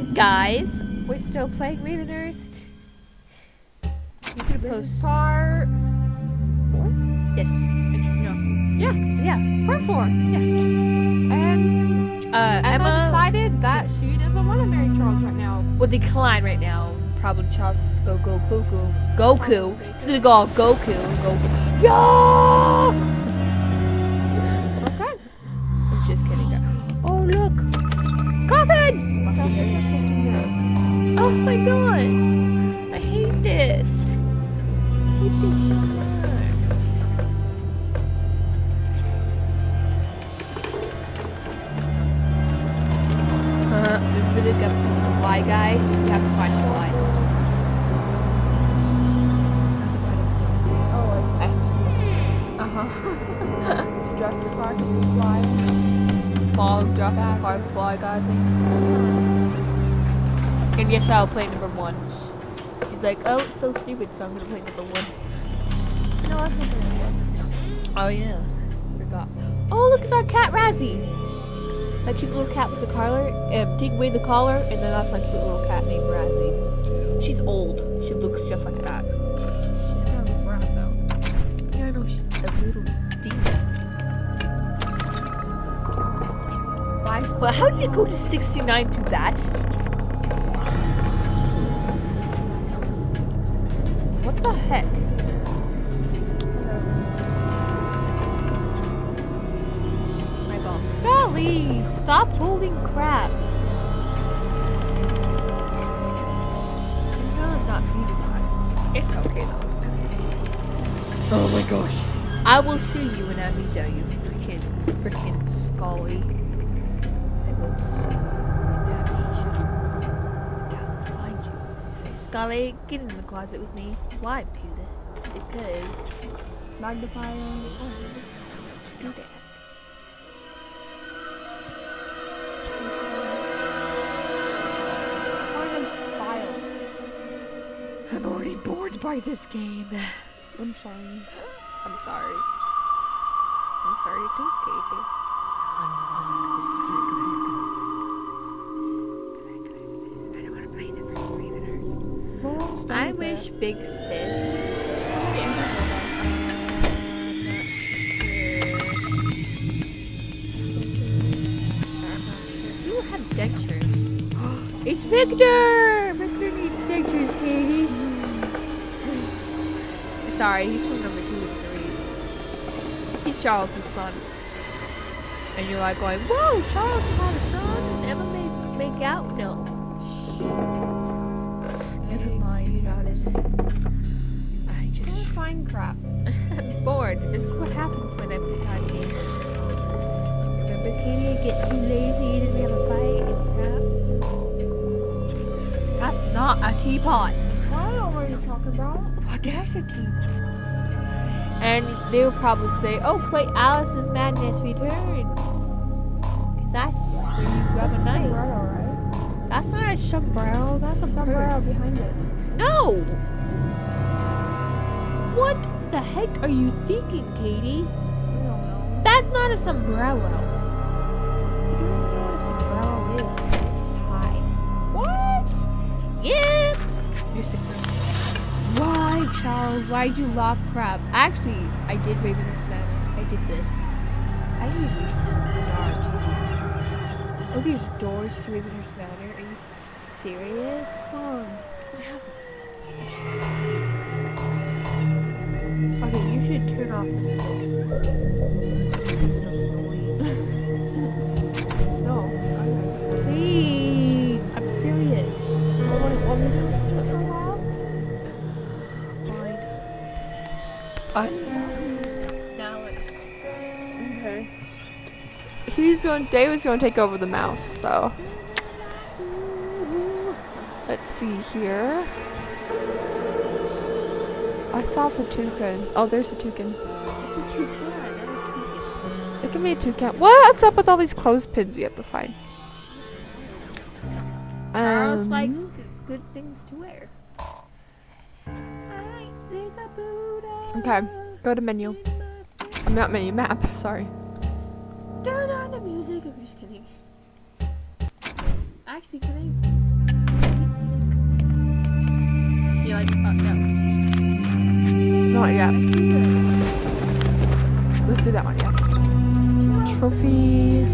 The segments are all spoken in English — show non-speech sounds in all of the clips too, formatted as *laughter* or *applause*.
Guys. We're still playing Ravenhearst. You could post. part four. Yes. No. Yeah, Yeah. part four. Yeah. And Uh, Emma, Emma decided that she doesn't want to marry Charles right now. will decline right now. Probably Charles go go Goku. Goku. It's gonna go all Goku go. Yeah. Huh. to dress the car to fly. Fall, drop Bad. the fly, fly guy thing. And yes, I'll play number one. She's like, oh, it's so stupid, so I'm gonna play number one. No, that's not very Oh yeah, forgot. Oh look, it's our cat Razzie. That cute little cat with the collar. Um, take away the collar, and then that's my cute little cat named Razzie. She's old. She looks just like that. Bicycle. But how did it go to 69 to that? What the heck? My boss. Golly, stop holding crap. No, not PewDiePie. It's okay though. Oh my gosh. I will see you in Amnesia, you freaking, freaking Scully. Scully, get in the closet with me. Why, Pewda? Because Magnifier. do that. Find. I'm already bored by this game. I'm sorry. I'm sorry. I'm sorry too, Katie. I I wish. Big Fish. You have dentures. it's Victor! Victor needs dentures, Katie. Sorry, he's from number two and three. He's Charles' son. And you're like going, whoa, Charles has had a son? And Emma make, make out? No. Crap. I'm *laughs* bored. This is what happens when I play card games. Remember, Katie, I get too lazy and we have a fight and crap. That's not a teapot. I don't know what you're talking about. What there's a teapot. And they'll probably say, oh, play Alice's Madness Returns. Because that's where you grab a That's a knife. sombrero, right? That's not a sombrero, that's a sombrero behind it. No! What the heck are you thinking, Katie? I don't know. That's not a sombrero. You don't even know what a sombrero is. You're high. What? Yep. You're sick. Why, Charles? Why'd you lock crap? Actually, I did Raven's Manor. I did this. I need to. Oh, there's doors to Ravenhearst Manor. Are you serious? Hold Okay, you should turn off the music. No. I Please, I'm serious. don't want want me to listen to it for a while? Fine. Now what? Okay. He's going. David's going to take over the mouse. So let's see here. I saw the toucan. Oh, there's a toucan. It's a toucan. It can be a toucan. What's up with all these clothespins we have to find? Charles um, likes good things to wear. Okay, go to menu. I'm not menu map. Sorry. Turn on the music. I'm just kidding. Actually, can I? You like, oh no. Not yet. Let's do that one, yeah. Trophy.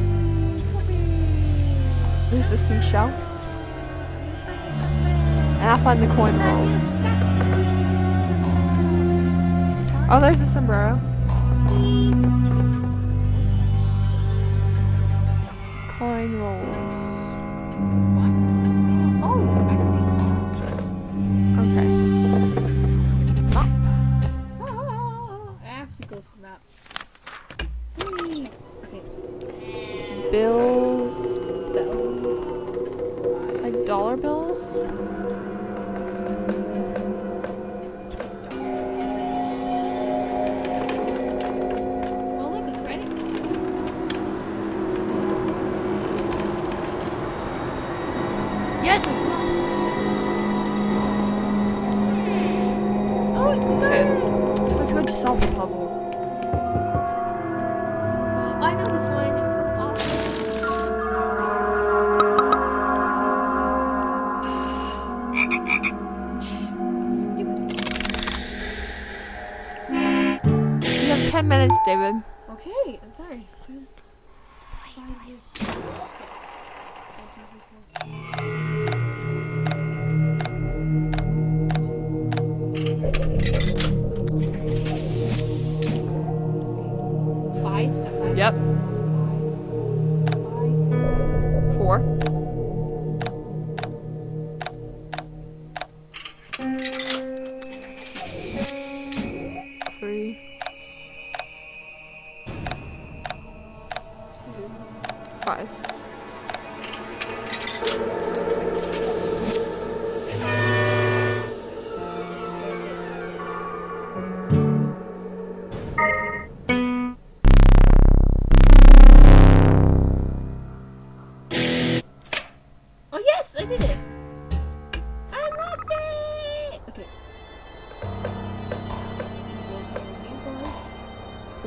There's the seashell. And I'll find the coin rolls. Oh, there's the sombrero. Coin rolls. Five. Oh yes, I did it. I unlocked it. Okay.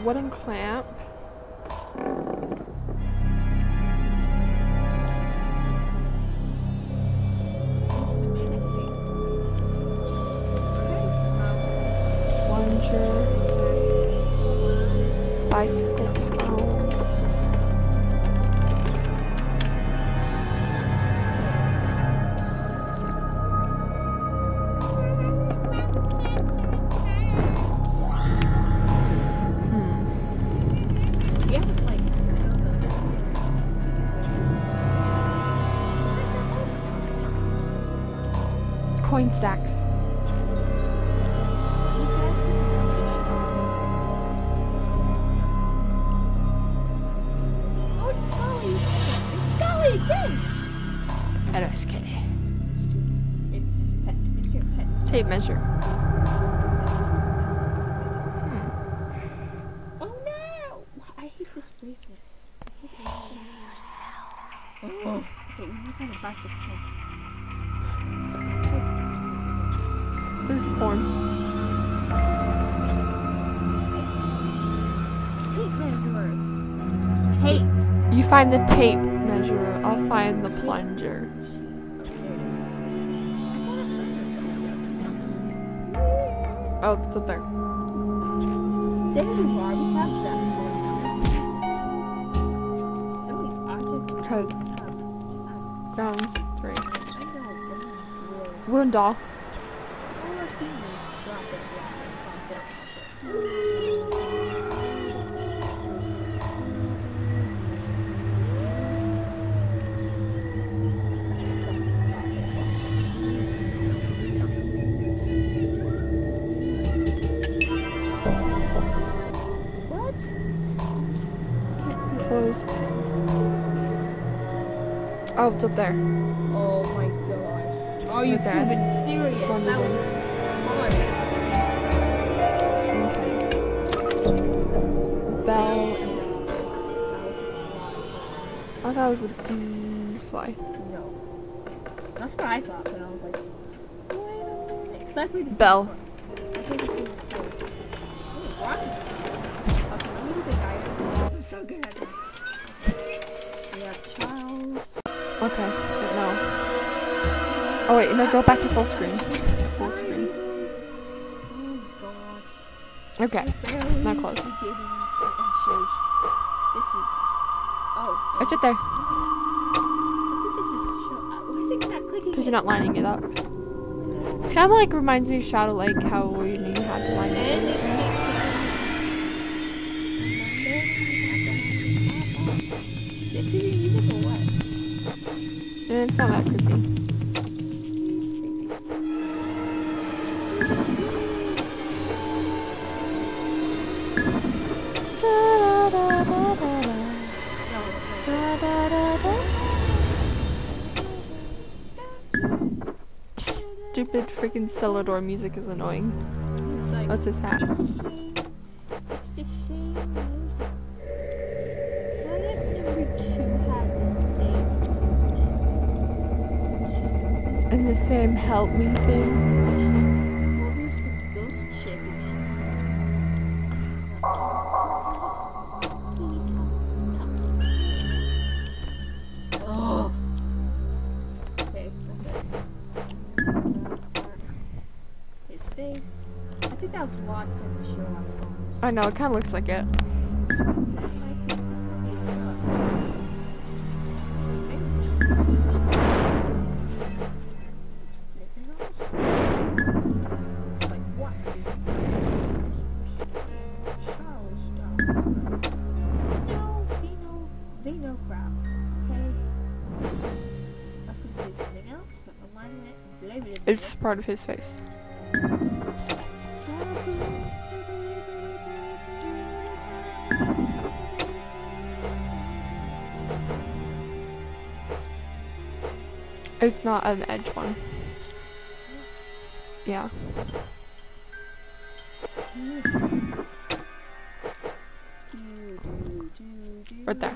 Wooden clamp. Coin stacks. Oh, it's Scully. It's Scully again. I don't just. It's just pet. It's your pet. Tape measure. Hmm. Oh no! I hate this briefness. I hate this. Oh. Okay, we need to find find the tape measure. I'll find the plunger. Oh, it's up there. There's a Barbie house that Some of these objects Because have three. Know, but it's real. Wooden doll. Oh, it's up there. Oh my gosh. Are you there. freaking serious? One That more. was hard. Bell and. I thought it was a bzzz fly. No. That's what I thought, but I was like, wait a minute. Because I played this Bell. before. I played this game before. Okay, but no. Oh wait, no, go back to full screen. Full screen. Oh. Okay. Not close. Oh. It's right there. Because you're not lining it up. Kind of like reminds me of Shadow Lake, how you knew you had to line it. That creepy. Stupid freaking Celador music is annoying. What's his hat? Same help me thing. Well, who's the ghost chick again? So, please help. help. Oh. Okay. His face. I think that was Watson for sure on the phones. I know, it kind of looks like it. It's part of his face. It's not an edge one. Yeah. Right there.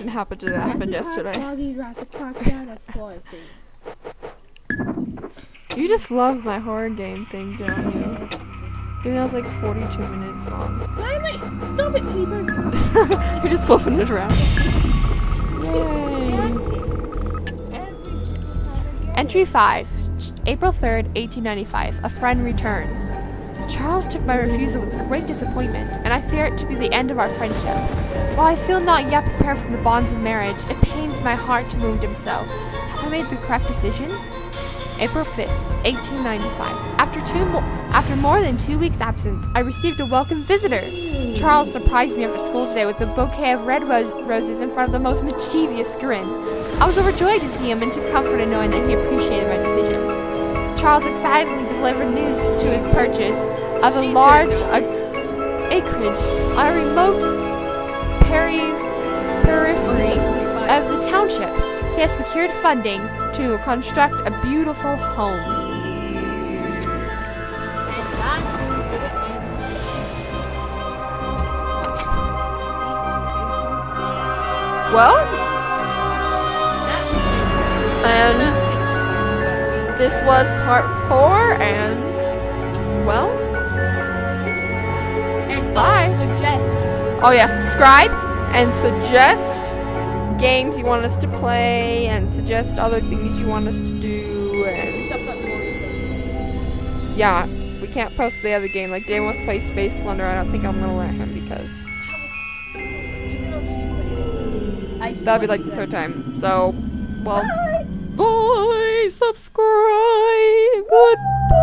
Didn't happen today. That happened yesterday. Doggy, Jurassic Park down at four, I think. You just love my horror game thing, don't you? Even though it's like 42 minutes long. Why am I? Stop it, paper! *laughs* You're just flipping it around. Yay. Entry 5, April 3rd, 1895. A friend returns. Charles took my refusal with great disappointment, and I fear it to be the end of our friendship. While I feel not yet prepared for the bonds of marriage, it pains my heart to wound him so. Have I made the correct decision? April 5th, 1895. After two mo- after more than two weeks' absence, I received a welcome visitor. Charles surprised me after school today with a bouquet of red rose- roses in front of the most mischievous grin. I was overjoyed to see him and took comfort in knowing that he appreciated my decision. Charles excitedly delivered news to his purchase of a large acreage on a remote peri- periphery of the township. He has secured funding to construct a beautiful home. And last we put it in. Well, and this was part four, and well, And Bye. suggest oh yeah, subscribe and suggest games you want us to play, and suggest other things you want us to do, and stuff like more. yeah, we can't post the other game. Like Dave wants to play Space Slender. I don't think I'm gonna let him because Even though she put it in. I just that'd be like the third time. So, well, Bye. bye, subscribe, goodbye.